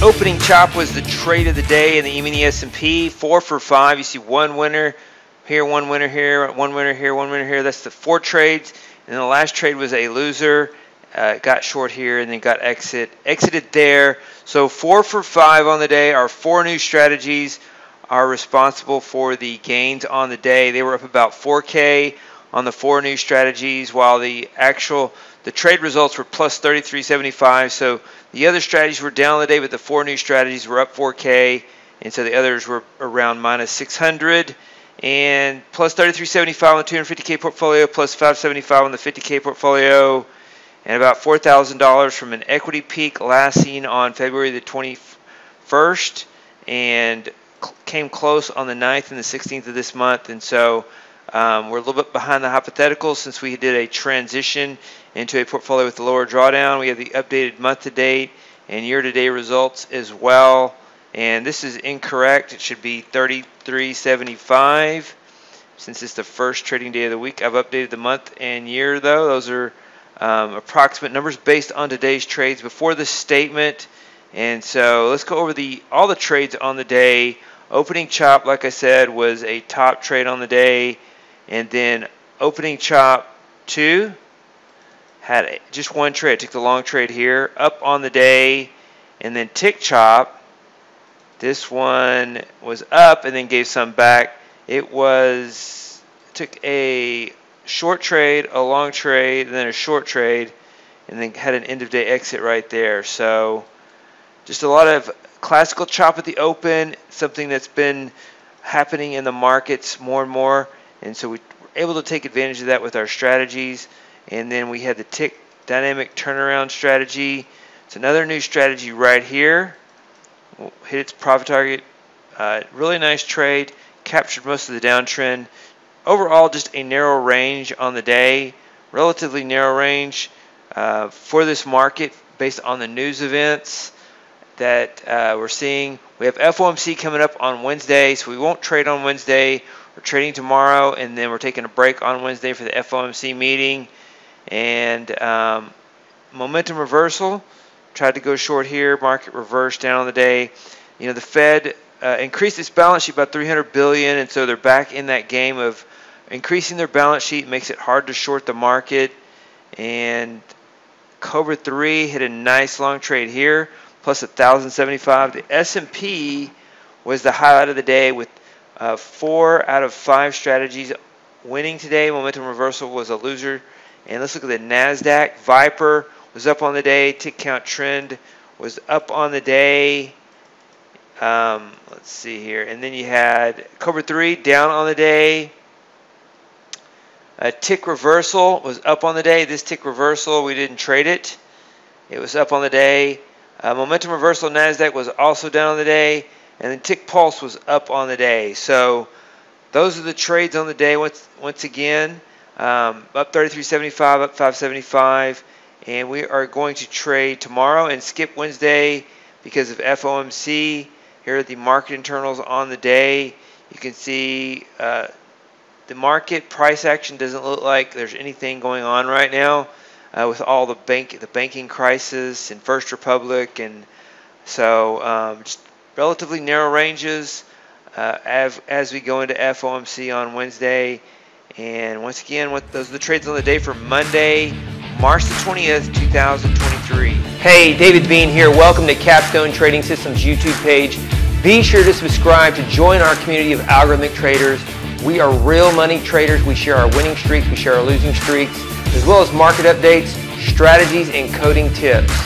opening chop was the trade of the day in the E-mini S&P. Four for five. You see one winner here, one winner here, one winner here, one winner here. That's the four trades. And then the last trade was a loser. Uh, got short here and then got exit. Exited there. So four for five on the day. Our four new strategies are responsible for the gains on the day. They were up about 4K on the four new strategies, while the actual the trade results were plus 33.75. So the other strategies were down the day, but the four new strategies were up 4K, and so the others were around minus 600 and plus 33.75 on the 250K portfolio, plus 575 on the 50K portfolio, and about $4,000 from an equity peak last seen on February the 21st, and came close on the 9th and the 16th of this month, and so um, we're a little bit behind the hypotheticals since we did a transition into a portfolio with a lower drawdown. We have the updated month to date and year to date results as well. And this is incorrect. It should be 33.75 since it's the first trading day of the week. I've updated the month and year though. Those are um, approximate numbers based on today's trades before the statement. And so let's go over the all the trades on the day. Opening chop, like I said, was a top trade on the day. And then opening chop two had just one trade. Took the long trade here, up on the day, and then tick chop. This one was up and then gave some back. It was took a short trade, a long trade, then a short trade, and then had an end of day exit right there. So just a lot of classical chop at the open, something that's been happening in the markets more and more. And so we were able to take advantage of that with our strategies. And then we had the tick dynamic turnaround strategy. It's another new strategy right here. We'll hit its profit target. Uh, really nice trade. Captured most of the downtrend. Overall, just a narrow range on the day. Relatively narrow range uh, for this market based on the news events that uh, we're seeing. We have FOMC coming up on Wednesday, so we won't trade on Wednesday. We're trading tomorrow, and then we're taking a break on Wednesday for the FOMC meeting. And um, momentum reversal. Tried to go short here. Market reversed down on the day. You know, the Fed uh, increased its balance sheet by 300 billion, and so they're back in that game of increasing their balance sheet makes it hard to short the market. And Cobra 3 hit a nice long trade here, plus 1,075. The S&P was the highlight of the day with uh, four out of five strategies winning today. Momentum reversal was a loser. And let's look at the NASDAQ. Viper was up on the day. Tick count trend was up on the day. Um, let's see here. And then you had Cobra 3 down on the day. A tick reversal was up on the day. This tick reversal, we didn't trade it. It was up on the day. Uh, momentum reversal NASDAQ was also down on the day. And then tick pulse was up on the day. So those are the trades on the day once, once again. Um, up 33.75, up 5.75, and we are going to trade tomorrow and skip Wednesday because of FOMC. Here are the market internals on the day. You can see uh, the market price action doesn't look like there's anything going on right now uh, with all the bank the banking crisis in First Republic, and so um, just relatively narrow ranges uh, as, as we go into FOMC on Wednesday. And once again, what those are the trades on the day for Monday, March the 20th, 2023. Hey, David Bean here. Welcome to Capstone Trading Systems YouTube page. Be sure to subscribe to join our community of algorithmic traders. We are real money traders. We share our winning streaks, we share our losing streaks, as well as market updates, strategies, and coding tips.